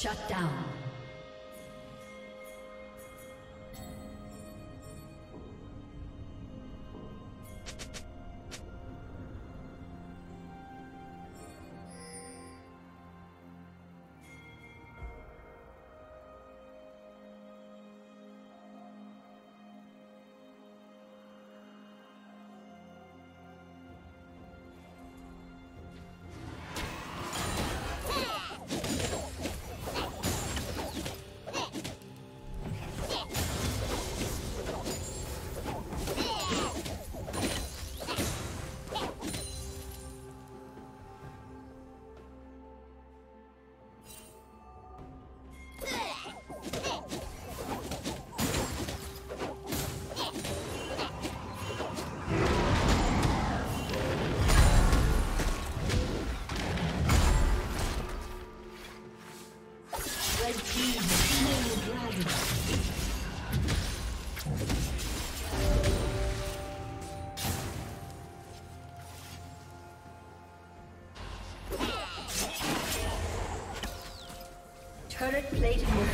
Shut down.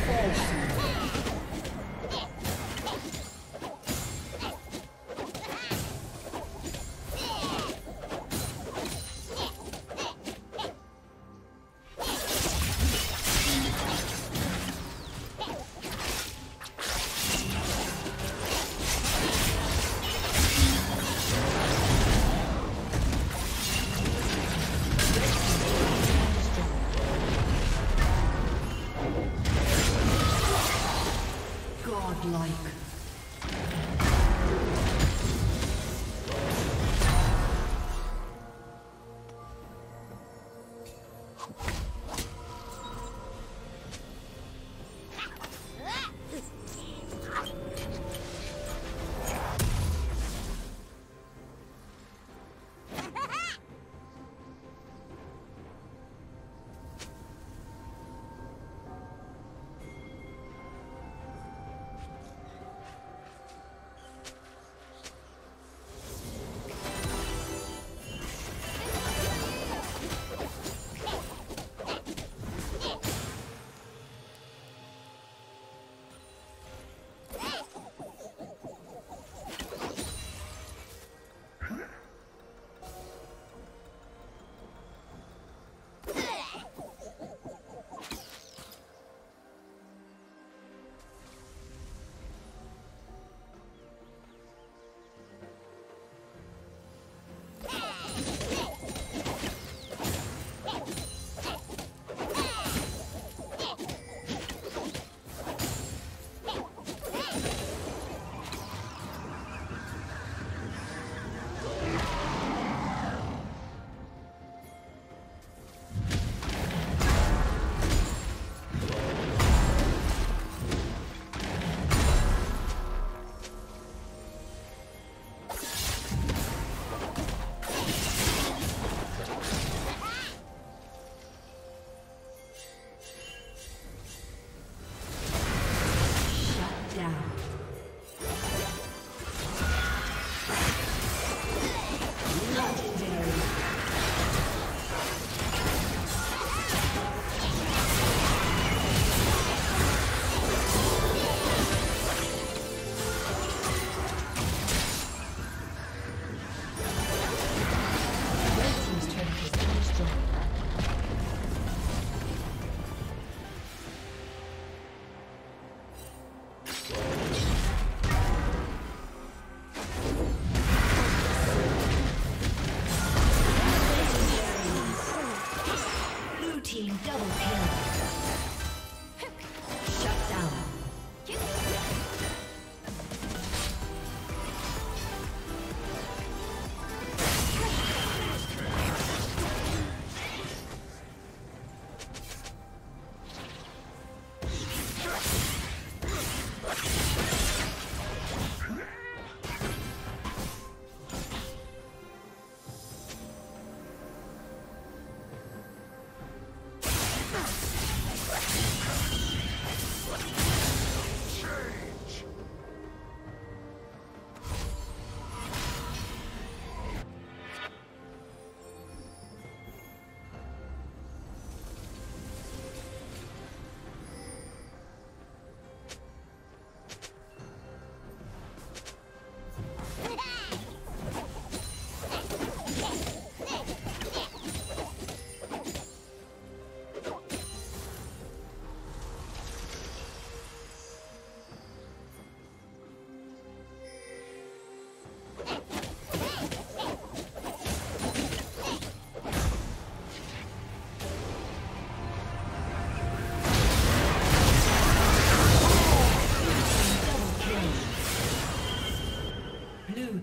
Thank you.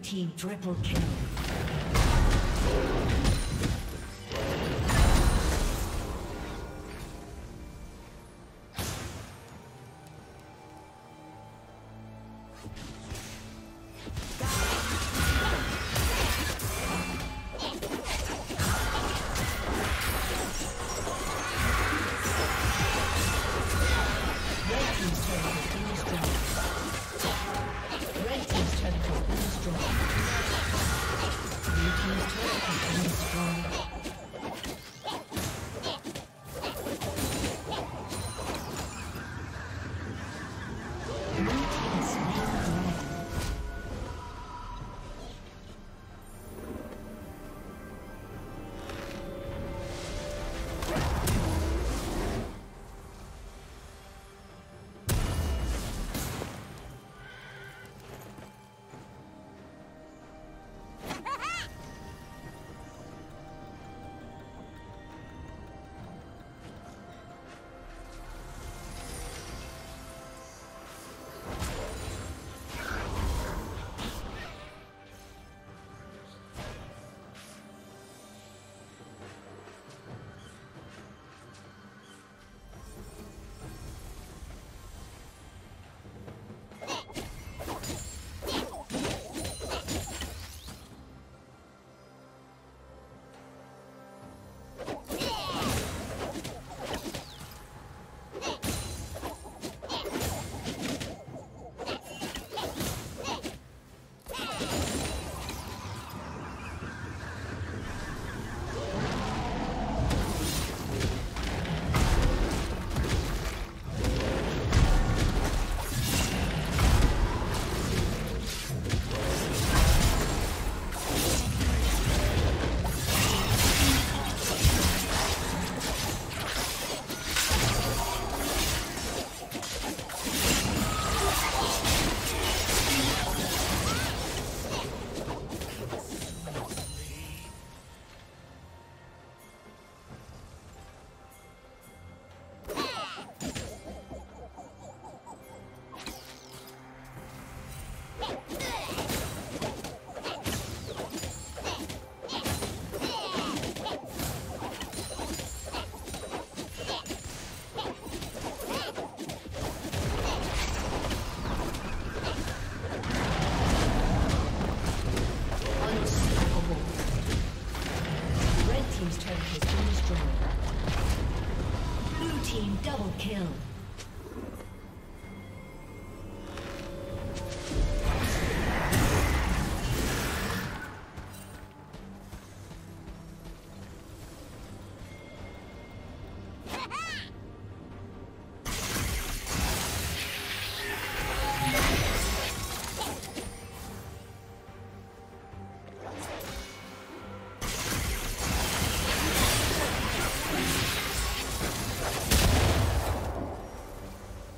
Team triple kill.